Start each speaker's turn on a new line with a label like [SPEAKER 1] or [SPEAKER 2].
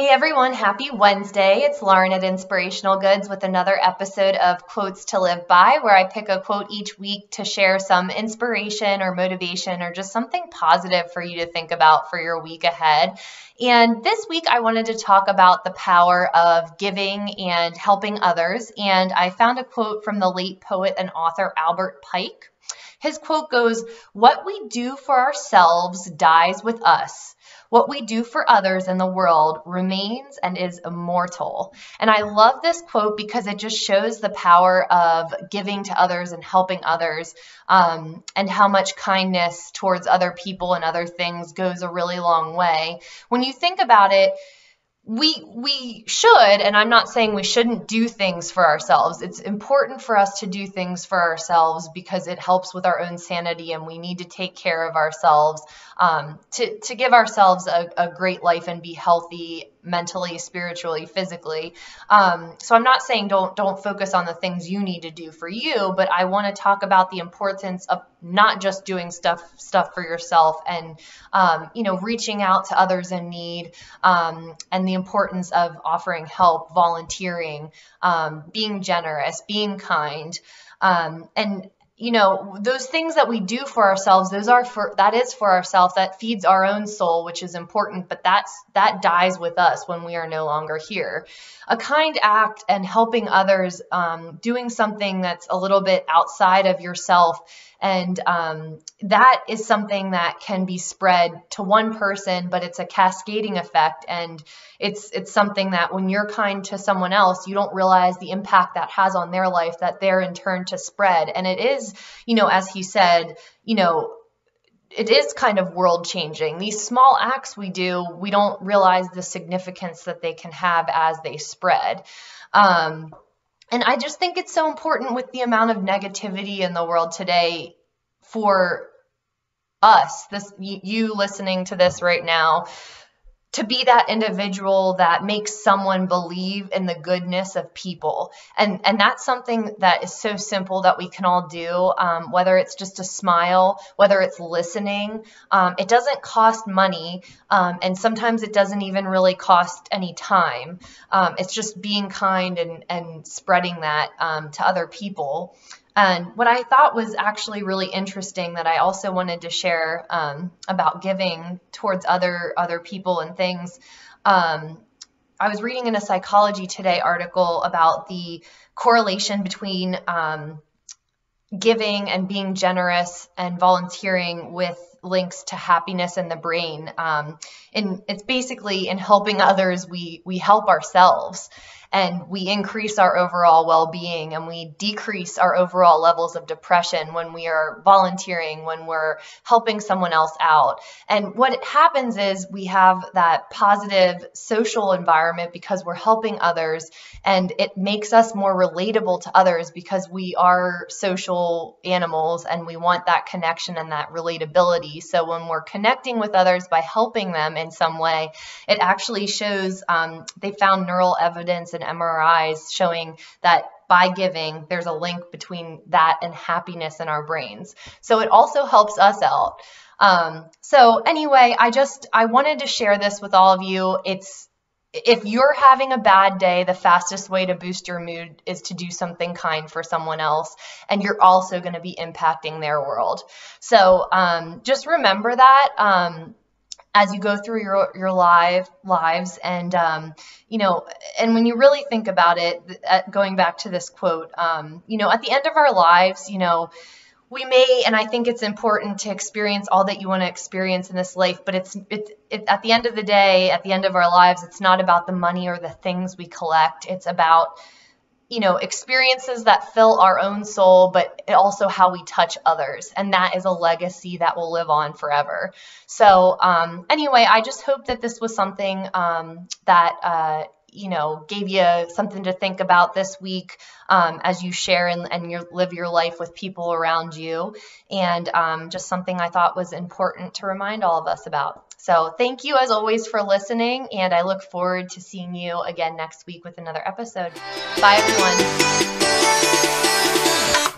[SPEAKER 1] Hey everyone, happy Wednesday. It's Lauren at Inspirational Goods with another episode of Quotes to Live By, where I pick a quote each week to share some inspiration or motivation or just something positive for you to think about for your week ahead. And this week I wanted to talk about the power of giving and helping others. And I found a quote from the late poet and author Albert Pike. His quote goes, What we do for ourselves dies with us. What we do for others in the world remains and is immortal. And I love this quote because it just shows the power of giving to others and helping others, um, and how much kindness towards other people and other things goes a really long way. When you think about it, we we should and i'm not saying we shouldn't do things for ourselves it's important for us to do things for ourselves because it helps with our own sanity and we need to take care of ourselves um, to, to give ourselves a, a great life and be healthy mentally, spiritually, physically. Um, so I'm not saying don't don't focus on the things you need to do for you, but I want to talk about the importance of not just doing stuff stuff for yourself and um, you know reaching out to others in need um, and the importance of offering help, volunteering, um, being generous, being kind. Um, and you know those things that we do for ourselves those are for that is for ourselves that feeds our own soul which is important but that's that dies with us when we are no longer here a kind act and helping others um, doing something that's a little bit outside of yourself and um, that is something that can be spread to one person, but it's a cascading effect. And it's it's something that when you're kind to someone else, you don't realize the impact that has on their life that they're in turn to spread. And it is, you know, as he said, you know, it is kind of world changing. These small acts we do, we don't realize the significance that they can have as they spread. Um, and I just think it's so important with the amount of negativity in the world today for us, this you listening to this right now, to be that individual that makes someone believe in the goodness of people. And and that's something that is so simple that we can all do um, whether it's just a smile whether it's listening. Um, it doesn't cost money um, and sometimes it doesn't even really cost any time. Um, it's just being kind and and spreading that um, to other people and what I thought was actually really interesting that I also wanted to share um, about giving towards other other people and things. Um, I was reading in a Psychology Today article about the correlation between um, giving and being generous and volunteering with links to happiness in the brain. Um, and it's basically in helping others, we we help ourselves and we increase our overall well-being and we decrease our overall levels of depression when we are volunteering when we're helping someone else out. And what happens is we have that positive social environment because we're helping others and it makes us more relatable to others because we are social animals and we want that connection and that relatability. So when we're connecting with others by helping them in some way it actually shows um, they found neural evidence and MRIs showing that by giving, there's a link between that and happiness in our brains. So it also helps us out. Um, so anyway, I just I wanted to share this with all of you. It's if you're having a bad day, the fastest way to boost your mood is to do something kind for someone else, and you're also going to be impacting their world. So um, just remember that. Um, as you go through your your live lives and um, you know and when you really think about it going back to this quote um, you know at the end of our lives you know we may and i think it's important to experience all that you want to experience in this life but it's it's it, at the end of the day at the end of our lives it's not about the money or the things we collect. It's about you know, experiences that fill our own soul, but also how we touch others. And that is a legacy that will live on forever. So, um, anyway, I just hope that this was something um, that, uh, you know, gave you something to think about this week um, as you share and, and your, live your life with people around you. And um, just something I thought was important to remind all of us about. So thank you as always for listening, and I look forward to seeing you again next week with another episode. Bye, everyone.